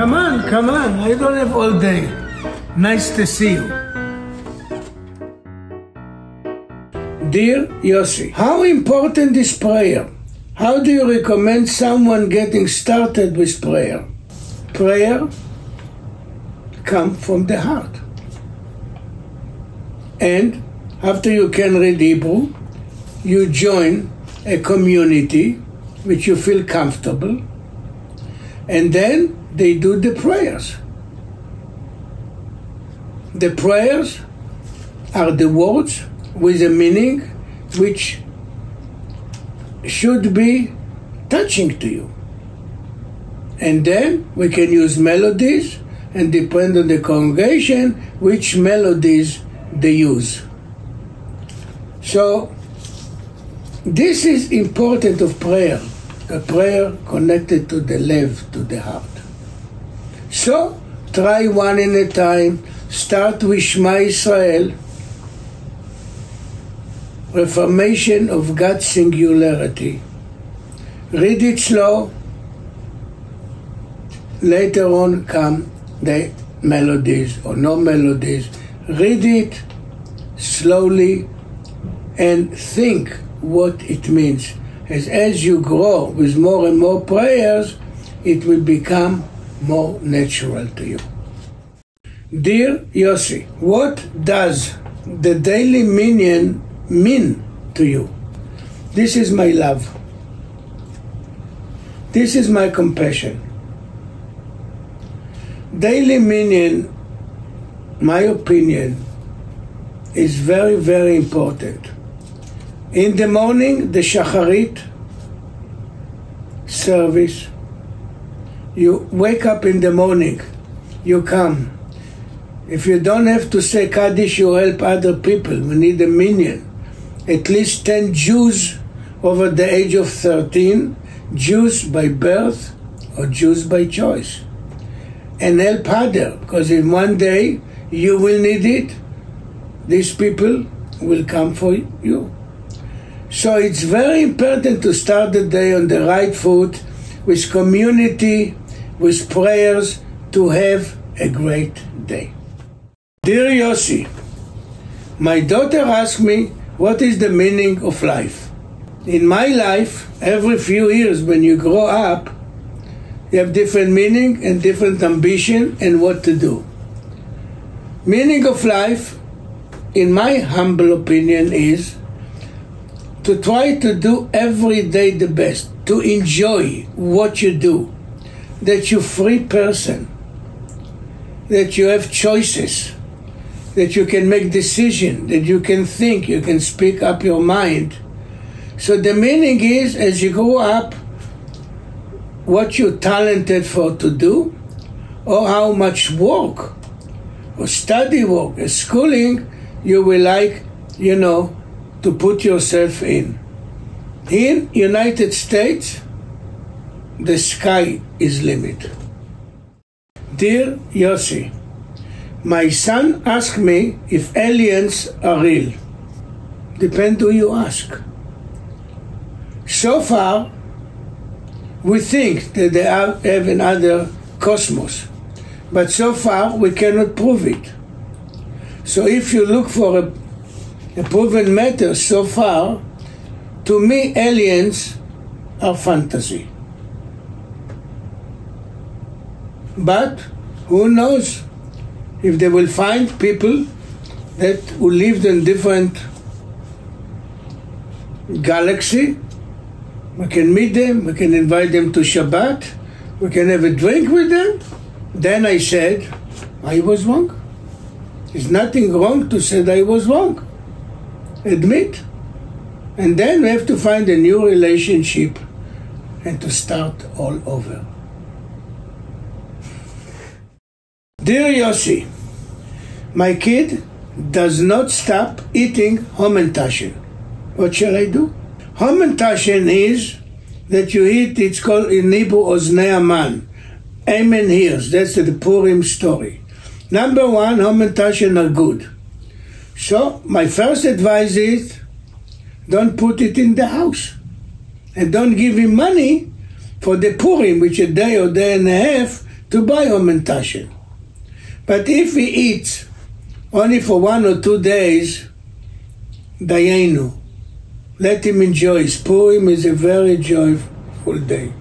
Come on, come on. I don't have all day. Nice to see you. Dear Yossi, how important is prayer? How do you recommend someone getting started with prayer? Prayer comes from the heart. And after you can read Hebrew, you join a community which you feel comfortable, and then they do the prayers. The prayers are the words with a meaning which should be touching to you. And then we can use melodies and depend on the congregation which melodies they use. So this is important of prayer, a prayer connected to the love, to the heart. So try one in a time. Start with Shema Israel, Reformation of God's singularity. Read it slow. Later on come the melodies or no melodies. Read it slowly and think what it means. As, as you grow with more and more prayers, it will become more natural to you. Dear Yossi, what does the daily minyan mean to you? This is my love. This is my compassion. Daily minyan, my opinion, is very, very important. In the morning, the Shacharit service, you wake up in the morning, you come. If you don't have to say Kaddish, you help other people. We need a minyan. At least 10 Jews over the age of 13, Jews by birth or Jews by choice. And help other, because in one day you will need it. These people will come for you. So it's very important to start the day on the right foot with community, with prayers to have a great day. Dear Yossi, my daughter asked me what is the meaning of life. In my life, every few years when you grow up, you have different meaning and different ambition and what to do. Meaning of life, in my humble opinion, is to try to do every day the best, to enjoy what you do, that you're free person, that you have choices, that you can make decisions, that you can think, you can speak up your mind. So the meaning is, as you grow up, what you're talented for to do, or how much work, or study work, or schooling, you will like, you know, to put yourself in. In United States, the sky is limit. Dear Yossi, my son asked me if aliens are real. Depend who you ask. So far, we think that they are, have another cosmos, but so far we cannot prove it. So if you look for a a proven matter so far, to me, aliens are fantasy. But who knows if they will find people that who lived in different galaxy. We can meet them, we can invite them to Shabbat, we can have a drink with them. Then I said, I was wrong. There's nothing wrong to say that I was wrong admit. And then we have to find a new relationship and to start all over. Dear Yossi, my kid does not stop eating Hamantashen. What shall I do? Hamantashen is that you eat, it's called in Hebrew Oznei Aman. Haman's ears. That's the Purim story. Number one, Hamantashen are good. So my first advice is don't put it in the house. And don't give him money for the Purim, which a day or day and a half to buy Hamantashen. But if he eats only for one or two days, Dayenu, let him enjoy. His Purim is a very joyful day.